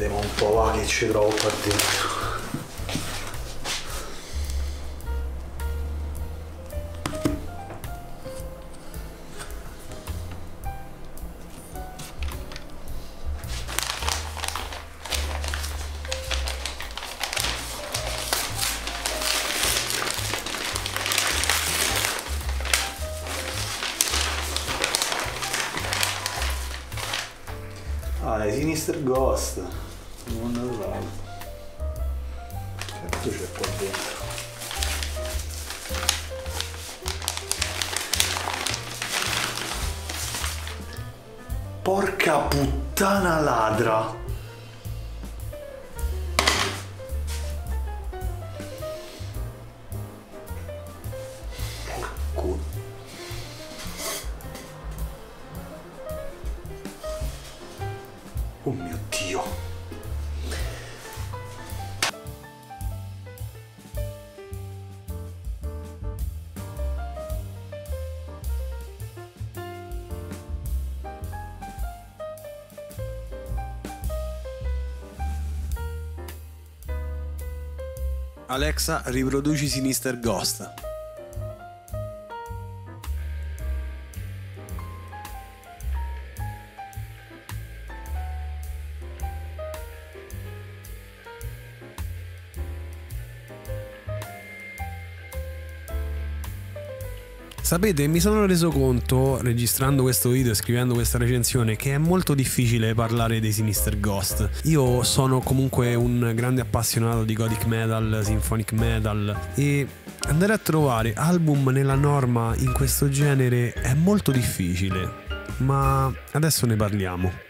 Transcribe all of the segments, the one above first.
Oh, che ci trovo qua dentro. Ah, Sinister Ghost. Cazzo c'è qua dentro? Porca puttana ladra! Alexa, riproduci Sinister Ghost. Sapete, mi sono reso conto, registrando questo video e scrivendo questa recensione, che è molto difficile parlare dei Sinister Ghost. Io sono comunque un grande appassionato di gothic metal, symphonic metal e andare a trovare album nella norma in questo genere è molto difficile. Ma adesso ne parliamo.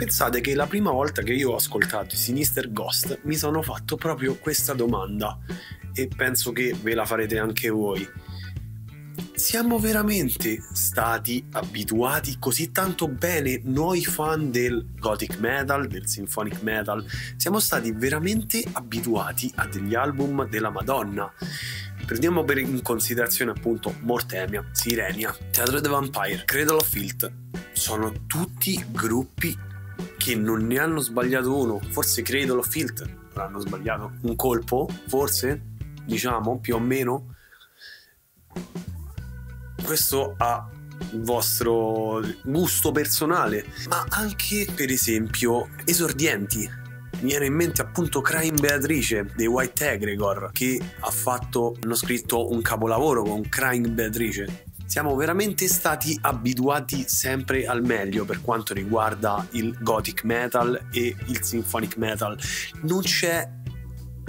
Pensate che la prima volta che io ho ascoltato i Sinister Ghost mi sono fatto proprio questa domanda e penso che ve la farete anche voi. Siamo veramente stati abituati così tanto bene noi fan del gothic metal, del symphonic metal, siamo stati veramente abituati a degli album della Madonna. Prendiamo in considerazione appunto Mortemia, Sirenia, Teatro the Vampire, Cradle of Filth. Sono tutti gruppi che non ne hanno sbagliato uno, forse Cradle of Filth avranno sbagliato un colpo, forse, diciamo, più o meno. Questo a vostro gusto personale, ma anche per esempio esordienti. Mi viene in mente appunto Crime Beatrice dei White Egregor che ha fatto, hanno scritto un capolavoro con Crime Beatrice siamo veramente stati abituati sempre al meglio per quanto riguarda il gothic metal e il symphonic metal. Non c'è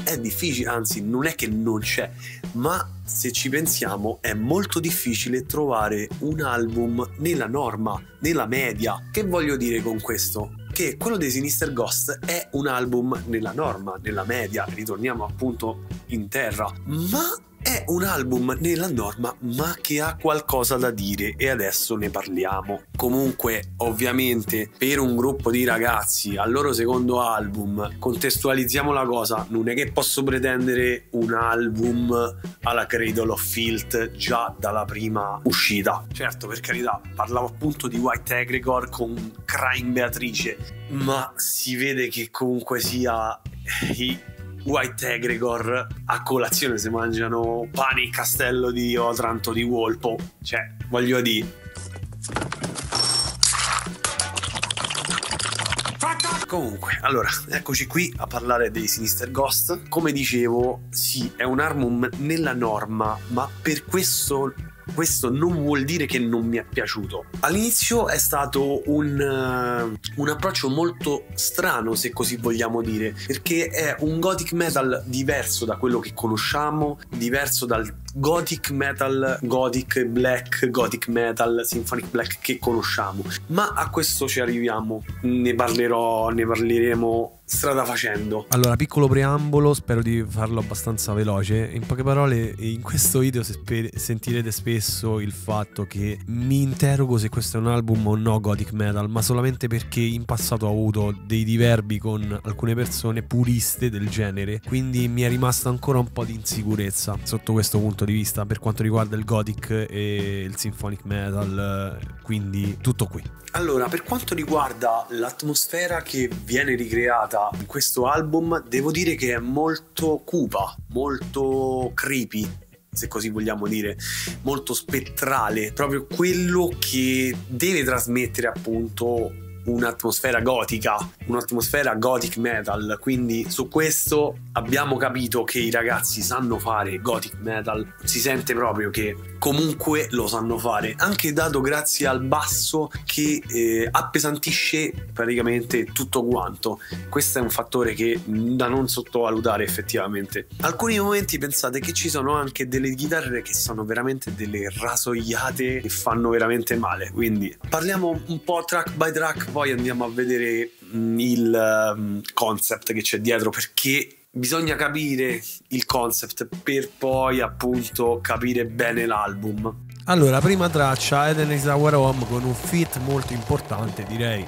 è difficile, anzi non è che non c'è, ma se ci pensiamo è molto difficile trovare un album nella norma, nella media. Che voglio dire con questo? Che quello dei Sinister Ghost è un album nella norma, nella media, ritorniamo appunto in terra, ma è un album nella norma ma che ha qualcosa da dire e adesso ne parliamo. Comunque, ovviamente, per un gruppo di ragazzi al loro secondo album, contestualizziamo la cosa, non è che posso pretendere un album alla Cradle of Filth già dalla prima uscita. Certo, per carità, parlavo appunto di White Egregor con Crime Beatrice, ma si vede che comunque sia White Egregor a colazione si mangiano pane in castello di Otranto di Wolpo. Cioè, voglio dire. Comunque, allora, eccoci qui a parlare dei Sinister Ghost. Come dicevo, sì, è un album nella norma, ma per questo questo non vuol dire che non mi è piaciuto. All'inizio è stato un, uh, un, approccio molto strano, se così vogliamo dire, perché è un gothic metal diverso da quello che conosciamo, diverso dal gothic metal, gothic black, gothic metal, symphonic black che conosciamo. Ma a questo ci arriviamo, ne parlerò, ne parleremo strada facendo. Allora, piccolo preambolo, spero di farlo abbastanza veloce. In poche parole, in questo video sentirete spesso il fatto che mi interrogo se questo è un album o no gothic metal, ma solamente perché in passato ho avuto dei diverbi con alcune persone puriste del genere, quindi mi è rimasta ancora un po' di insicurezza sotto questo punto punto di vista per quanto riguarda il gothic e il symphonic metal, quindi tutto qui. Allora, per quanto riguarda l'atmosfera che viene ricreata in questo album, devo dire che è molto cupa, molto creepy, se così vogliamo dire, molto spettrale, proprio quello che deve trasmettere appunto un'atmosfera gotica, un'atmosfera gothic metal, quindi su questo abbiamo capito che i ragazzi sanno fare gothic metal, si sente proprio che comunque lo sanno fare, anche dato grazie al basso che eh, appesantisce praticamente tutto quanto. Questo è un fattore che da non sottovalutare effettivamente. Alcuni momenti pensate che ci sono anche delle chitarre che sono veramente delle rasoiate che fanno veramente male, quindi parliamo un po' track by track poi andiamo a vedere mm, il um, concept che c'è dietro perché bisogna capire il concept per poi appunto capire bene l'album. Allora, prima traccia Eden is Our Home con un fit molto importante, direi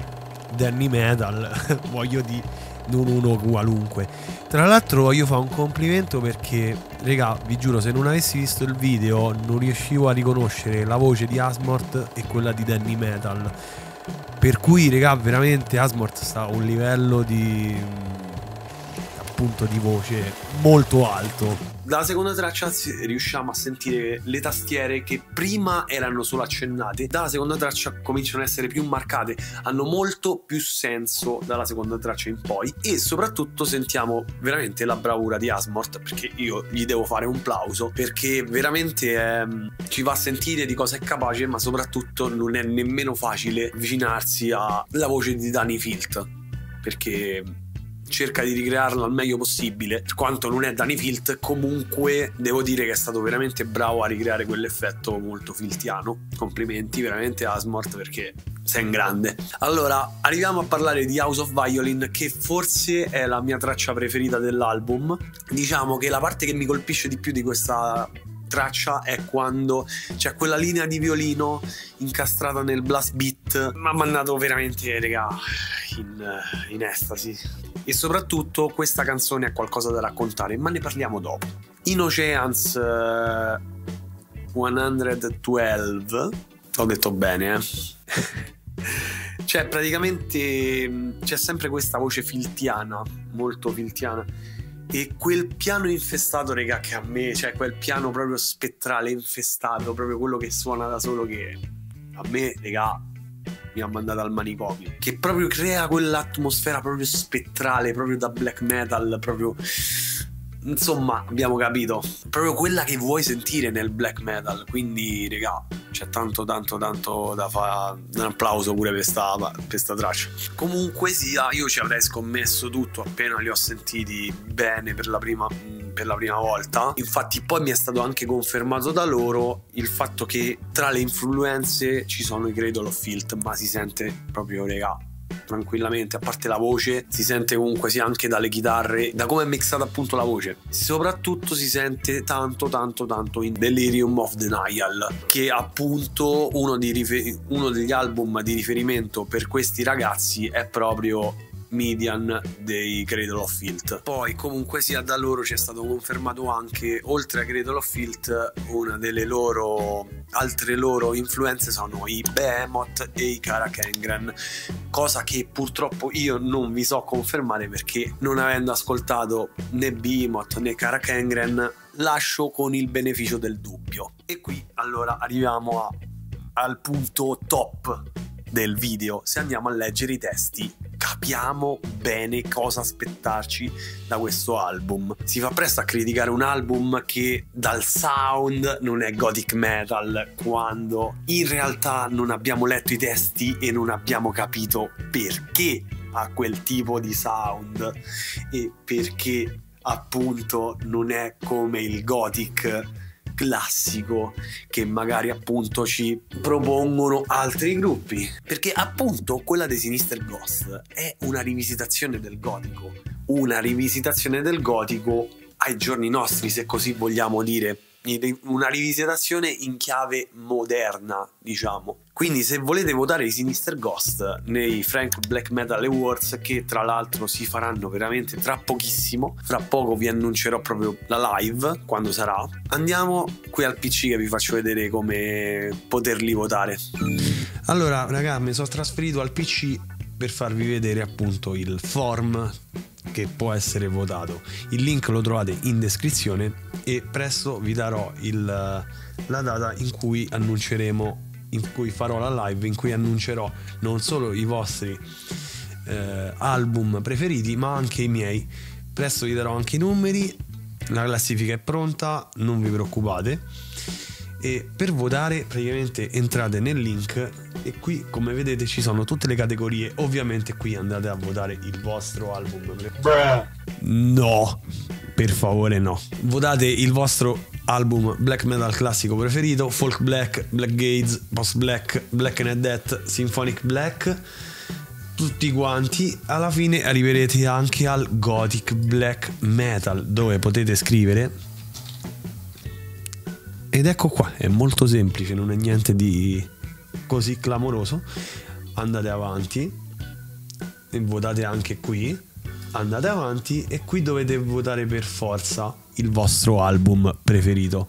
Danny Metal, voglio dire non uno qualunque. Tra l'altro voglio fare un complimento perché, regà, vi giuro, se non avessi visto il video non riuscivo a riconoscere la voce di Asmort e quella di Danny Metal per cui, regà, veramente Asmort sta a un livello di appunto di voce molto alto. Dalla seconda traccia riusciamo a sentire le tastiere che prima erano solo accennate, dalla seconda traccia cominciano ad essere più marcate, hanno molto più senso dalla seconda traccia in poi e soprattutto sentiamo veramente la bravura di Asmort perché io gli devo fare un plauso perché veramente è, ci va a sentire di cosa è capace ma soprattutto non è nemmeno facile avvicinarsi alla voce di Danny Filt perché cerca di ricrearlo al meglio possibile. Per quanto non è Danny Filt, comunque devo dire che è stato veramente bravo a ricreare quell'effetto molto filtiano. Complimenti veramente a Asmort perché sei in grande. Allora, arriviamo a parlare di House of Violin, che forse è la mia traccia preferita dell'album. Diciamo che la parte che mi colpisce di più di questa traccia è quando c'è quella linea di violino incastrata nel blast beat. Mi ha mandato veramente, raga, in, in estasi e soprattutto questa canzone ha qualcosa da raccontare, ma ne parliamo dopo. In Oceans uh, eh, 112, ho detto bene, eh. cioè praticamente c'è sempre questa voce filtiana, molto filtiana. E quel piano infestato, raga, che a me, cioè quel piano proprio spettrale infestato, proprio quello che suona da solo che a me, raga, mi ha mandato al manicomio. Che proprio crea quell'atmosfera proprio spettrale, proprio da black metal, proprio. Insomma, abbiamo capito. Proprio quella che vuoi sentire nel black metal. Quindi, regà, c'è tanto, tanto, tanto da fare. Un applauso pure per questa, per questa traccia. Comunque sia, io ci avrei scommesso tutto appena li ho sentiti bene per la prima per la prima volta. Infatti poi mi è stato anche confermato da loro il fatto che tra le influenze ci sono i Cradle of Filth, ma si sente proprio regà tranquillamente, a parte la voce, si sente comunque sia anche dalle chitarre, da come è mixata appunto la voce. Soprattutto si sente tanto tanto tanto in Delirium of Denial, che appunto uno, rifer- uno degli album di riferimento per questi ragazzi è proprio median dei Cradle of Filth. Poi comunque sia da loro ci è stato confermato anche, oltre a Cradle of Filth, una delle loro altre loro influenze sono i Behemoth e i Karakengren, cosa che purtroppo io non vi so confermare perché non avendo ascoltato né Behemoth né Karakengren lascio con il beneficio del dubbio. E qui allora arriviamo a, al punto top del video. Se andiamo a leggere i testi capiamo bene cosa aspettarci da questo album. Si fa presto a criticare un album che dal sound non è gothic metal, quando in realtà non abbiamo letto i testi e non abbiamo capito perché ha quel tipo di sound e perché appunto non è come il gothic classico che magari appunto ci propongono altri gruppi. Perché appunto quella dei Sinister Ghost è una rivisitazione del gotico. Una rivisitazione del gotico ai giorni nostri se così vogliamo dire una rivisitazione in chiave moderna, diciamo. Quindi se volete votare i Sinister Ghost nei Frank Black Metal Awards, che tra l'altro si faranno veramente tra pochissimo, fra poco vi annuncerò proprio la live, quando sarà, andiamo qui al PC che vi faccio vedere come poterli votare. Allora, raga, mi sono trasferito al PC per farvi vedere appunto il form che può essere votato. Il link lo trovate in descrizione e presto vi darò il, la data in cui annunceremo, in cui farò la live, in cui annuncerò non solo i vostri eh, album preferiti, ma anche i miei. Presto vi darò anche i numeri, la classifica è pronta, non vi preoccupate e per votare praticamente entrate nel link e qui come vedete ci sono tutte le categorie ovviamente qui andate a votare il vostro album Bruh. no per favore no votate il vostro album black metal classico preferito folk black black gaze post black black and death symphonic black tutti quanti alla fine arriverete anche al gothic black metal dove potete scrivere ed ecco qua, è molto semplice, non è niente di così clamoroso. Andate avanti e votate anche qui. Andate avanti e qui dovete votare per forza il vostro album preferito.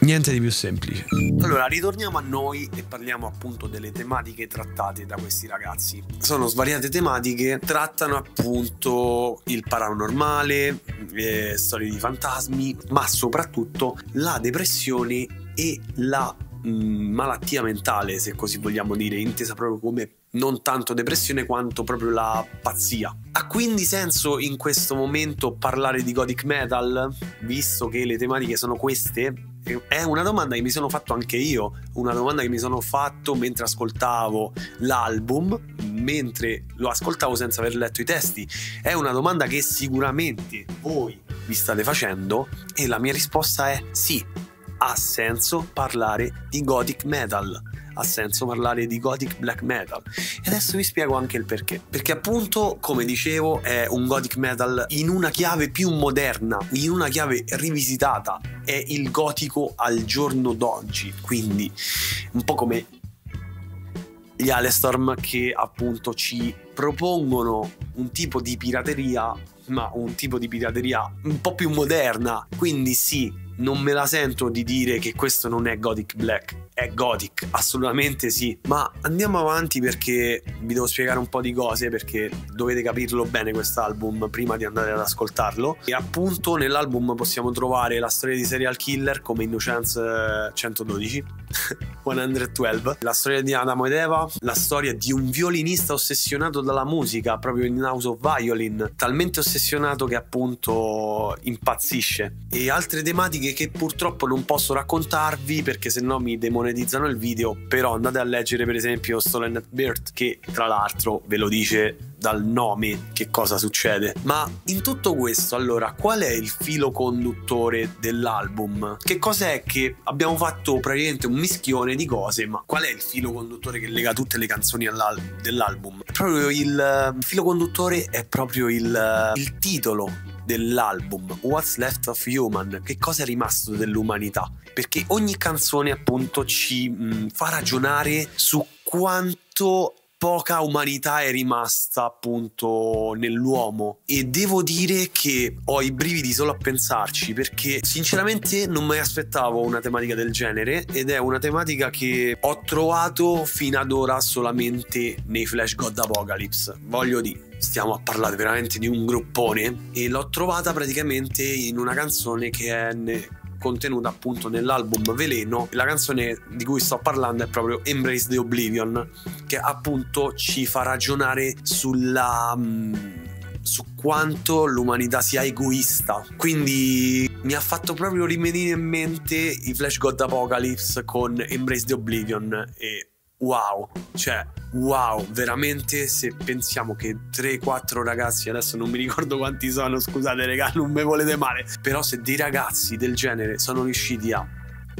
Niente di più semplice. Allora, ritorniamo a noi e parliamo appunto delle tematiche trattate da questi ragazzi. Sono svariate tematiche, trattano appunto il paranormale, eh, storie di fantasmi, ma soprattutto la depressione e la mm, malattia mentale, se così vogliamo dire, intesa proprio come non tanto depressione quanto proprio la pazzia. Ha quindi senso in questo momento parlare di gothic metal, visto che le tematiche sono queste? È una domanda che mi sono fatto anche io, una domanda che mi sono fatto mentre ascoltavo l'album, mentre lo ascoltavo senza aver letto i testi. È una domanda che sicuramente voi vi state facendo e la mia risposta è sì, ha senso parlare di gothic metal ha senso parlare di gothic black metal. E adesso vi spiego anche il perché. Perché appunto, come dicevo, è un gothic metal in una chiave più moderna, in una chiave rivisitata. È il gotico al giorno d'oggi, quindi un po' come gli Alestorm che appunto ci propongono un tipo di pirateria, ma un tipo di pirateria un po' più moderna. Quindi sì, non me la sento di dire che questo non è Gothic Black. È Gothic, assolutamente sì. Ma andiamo avanti perché vi devo spiegare un po' di cose perché dovete capirlo bene quest'album prima di andare ad ascoltarlo. E appunto nell'album possiamo trovare la storia di serial killer come Innocence 112, 112, la storia di Adamo ed Eva, la storia di un violinista ossessionato dalla musica, proprio in House of Violin, talmente ossessionato che appunto impazzisce. E altre tematiche che purtroppo non posso raccontarvi perché se no mi demonetizzano il video, però andate a leggere per esempio Stolen at Birth che tra l'altro ve lo dice dal nome che cosa succede. Ma in tutto questo, allora, qual è il filo conduttore dell'album? Che cos'è che abbiamo fatto praticamente un mischione di cose, ma qual è il filo conduttore che lega tutte le canzoni dell'album? Proprio il, il filo conduttore è proprio il, il titolo dell'album What's Left of Human, che cosa è rimasto dell'umanità, perché ogni canzone appunto ci mh, fa ragionare su quanto poca umanità è rimasta appunto nell'uomo. E devo dire che ho i brividi solo a pensarci perché sinceramente non mi aspettavo una tematica del genere ed è una tematica che ho trovato fino ad ora solamente nei Flash God Apocalypse voglio dire stiamo a parlare veramente di un gruppone e l'ho trovata praticamente in una canzone che è contenuta appunto nell'album Veleno. La canzone di cui sto parlando è proprio Embrace the Oblivion, che appunto ci fa ragionare sulla. Mm, su quanto l'umanità sia egoista. Quindi mi ha fatto proprio rimanere in mente i Flash God Apocalypse con Embrace the Oblivion e wow, cioè wow, veramente se pensiamo che 3-4 ragazzi, adesso non mi ricordo quanti sono, scusate regà, non me volete male, però se dei ragazzi del genere sono riusciti a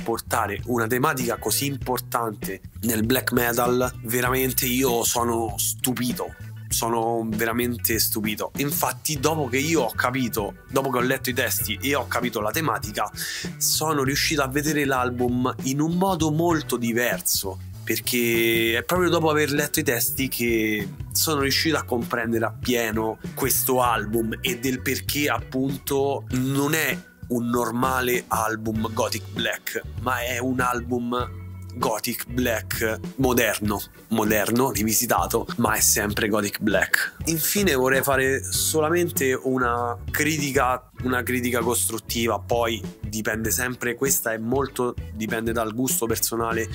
portare una tematica così importante nel black metal, veramente io sono stupito sono veramente stupito. Infatti, dopo che io ho capito, dopo che ho letto i testi e ho capito la tematica, sono riuscito a vedere l'album in un modo molto diverso. Perché è proprio dopo aver letto i testi che sono riuscito a comprendere appieno questo album e del perché appunto non è un normale album Gothic Black, ma è un album Gothic Black moderno, moderno, rivisitato, ma è sempre Gothic Black. Infine vorrei fare solamente una critica, una critica costruttiva, poi dipende sempre, questa è molto, dipende dal gusto personale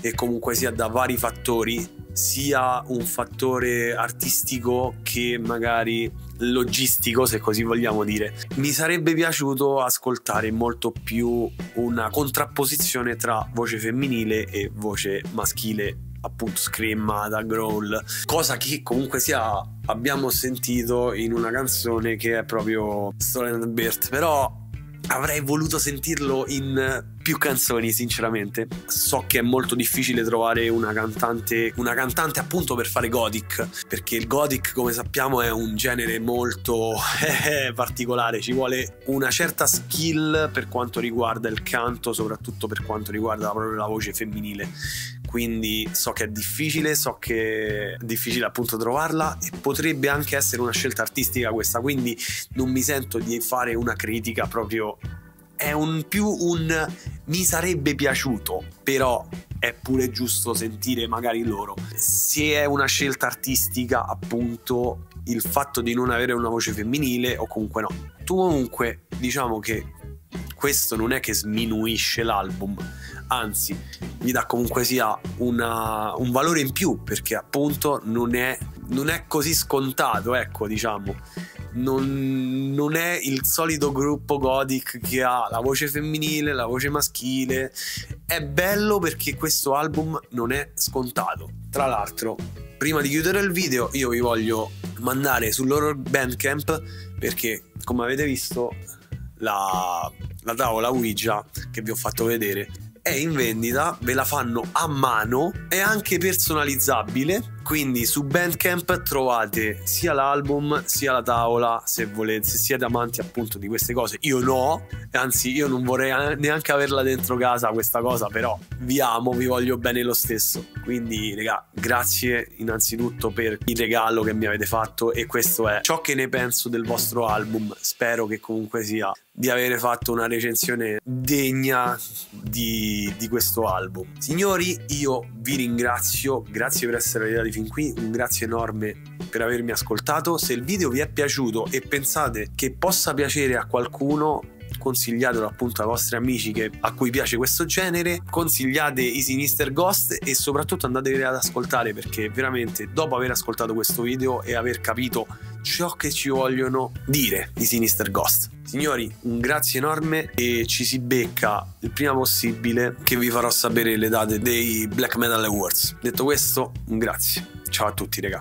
e comunque sia da vari fattori, sia un fattore artistico che magari logistico, se così vogliamo dire. Mi sarebbe piaciuto ascoltare molto più una contrapposizione tra voce femminile e voce maschile appunto screamata, growl, cosa che comunque sia abbiamo sentito in una canzone che è proprio Stolen Birth, però avrei voluto sentirlo in più canzoni sinceramente. So che è molto difficile trovare una cantante una cantante appunto per fare gothic perché il gothic come sappiamo è un genere molto eh, particolare. Ci vuole una certa skill per quanto riguarda il canto soprattutto per quanto riguarda proprio la voce femminile quindi so che è difficile, so che è difficile appunto trovarla e potrebbe anche essere una scelta artistica questa, quindi non mi sento di fare una critica proprio è un più un mi sarebbe piaciuto, però è pure giusto sentire magari loro. Se è una scelta artistica, appunto, il fatto di non avere una voce femminile o comunque no. Tu comunque diciamo che questo non è che sminuisce l'album, anzi gli dà comunque sia una, un valore in più perché appunto non è, non è così scontato, ecco diciamo. Non, non, è il solito gruppo gothic che ha la voce femminile, la voce maschile. È bello perché questo album non è scontato. Tra l'altro, prima di chiudere il video, io vi voglio mandare sul loro bandcamp perché, come avete visto, la, la tavola Ouija che vi ho fatto vedere è in vendita, ve la fanno a mano, è anche personalizzabile, quindi su Bandcamp trovate sia l'album sia la tavola se volete, se siete amanti appunto di queste cose. Io no, anzi io non vorrei neanche averla dentro casa questa cosa, però vi amo, vi voglio bene lo stesso. Quindi raga, grazie innanzitutto per il regalo che mi avete fatto e questo è ciò che ne penso del vostro album. Spero che comunque sia di avere fatto una recensione degna di, di, questo album. Signori, io vi ringrazio, grazie per essere arrivati fin qui, un grazie enorme per avermi ascoltato. Se il video vi è piaciuto e pensate che possa piacere a qualcuno, consigliatelo appunto ai vostri amici che, a cui piace questo genere, consigliate i Sinister Ghost e soprattutto andateveli ad ascoltare perché veramente dopo aver ascoltato questo video e aver capito ciò che ci vogliono dire i Sinister Ghost. Signori, un grazie enorme e ci si becca il prima possibile che vi farò sapere le date dei Black Metal Awards. Detto questo, un grazie. Ciao a tutti, raga.